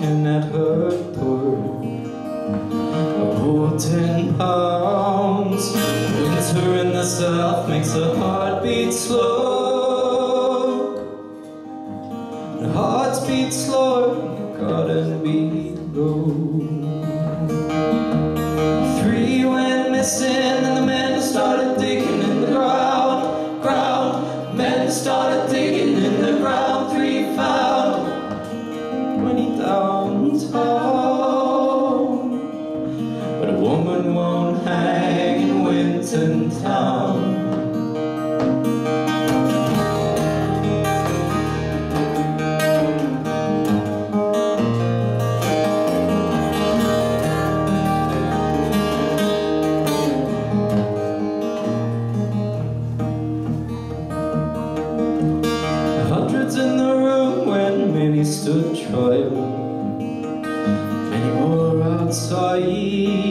Knocking at her door. Fourteen pounds Winter in the south makes her heart beat slow. Her heart beats slow in the garden below Three went missing and the men started digging in the ground Ground. Men started digging in the ground Three found but a woman won't hang in Winton Town. Hundreds in the room when Minnie stood trial many more outside.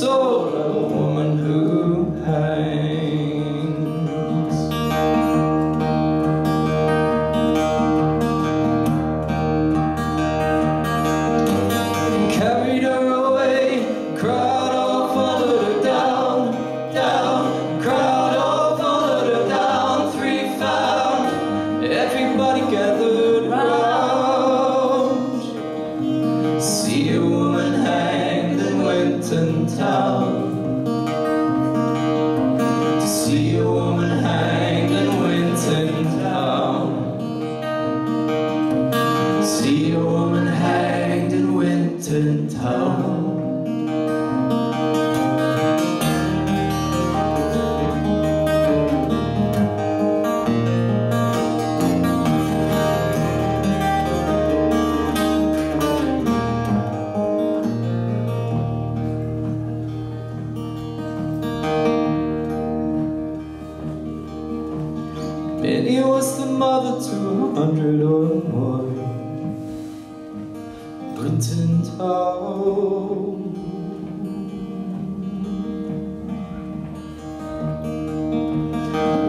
Mercy Winton Minnie was the mother to a hundred or more. Winton Town.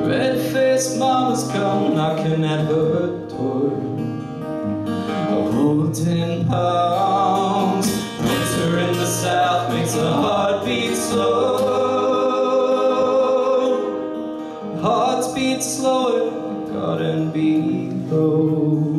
Red-faced mamas come knocking at her door. Holding pounds. Winter in the south makes her heart beat slow. feet slower, God and below.